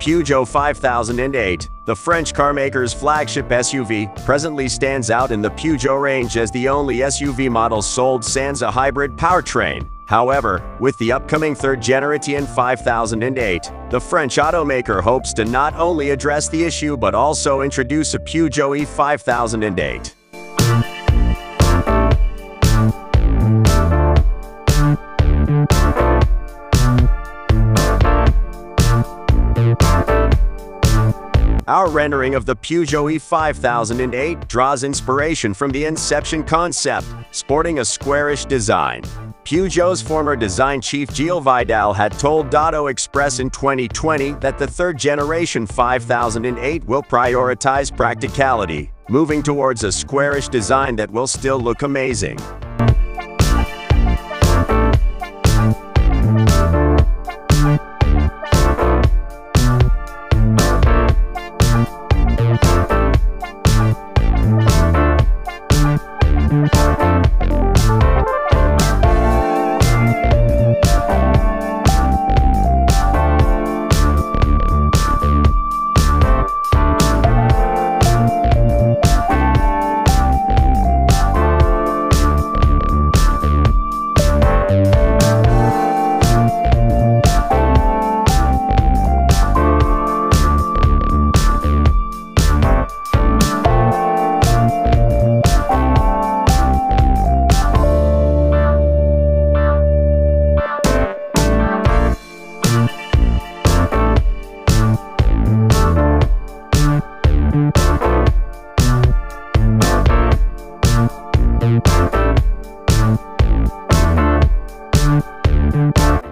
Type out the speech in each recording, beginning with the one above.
Peugeot 5008, the French carmaker's flagship SUV, presently stands out in the Peugeot range as the only SUV model sold sans a hybrid powertrain. However, with the upcoming third generation 5008, the French automaker hopes to not only address the issue but also introduce a Peugeot E5008. Our rendering of the Peugeot E5008 draws inspiration from the Inception concept, sporting a squarish design. Peugeot's former design chief Gilles Vidal had told Auto Express in 2020 that the third generation 5008 will prioritize practicality, moving towards a squarish design that will still look amazing.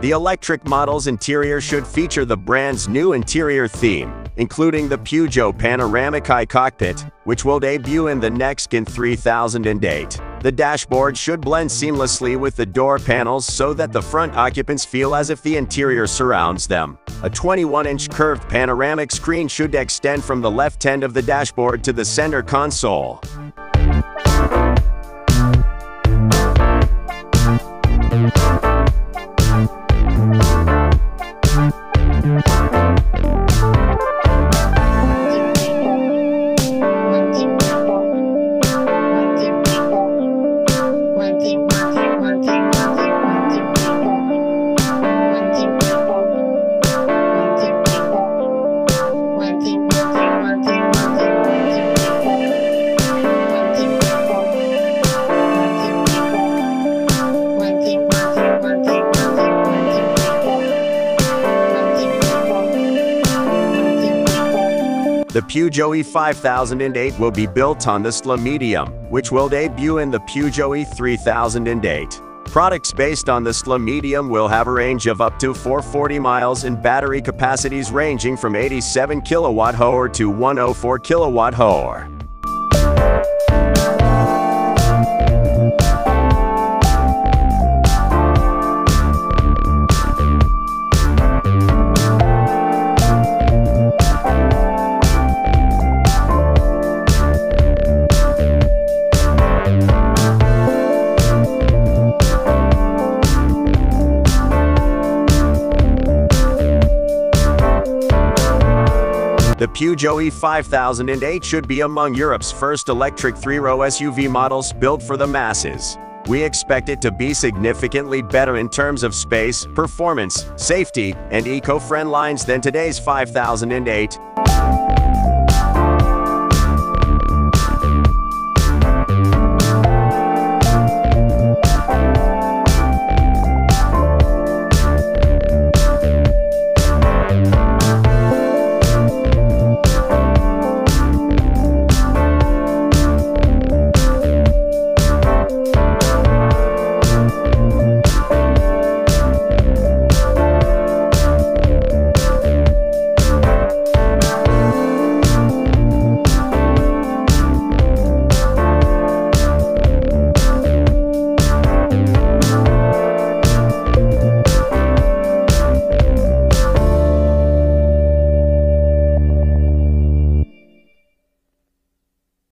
The electric model's interior should feature the brand's new interior theme, including the Peugeot Panoramic i-Cockpit, which will debut in the Nextgen 3008. The dashboard should blend seamlessly with the door panels so that the front occupants feel as if the interior surrounds them. A 21-inch curved panoramic screen should extend from the left end of the dashboard to the center console. The Peugeot E5008 will be built on the STLA Medium, which will debut in the Peugeot E3008. Products based on the STLA Medium will have a range of up to 440 miles and battery capacities ranging from 87 kWh to 104 kWh. Peugeot E5008 should be among Europe's first electric three-row SUV models built for the masses. We expect it to be significantly better in terms of space, performance, safety, and eco-friendly lines than today's 5008,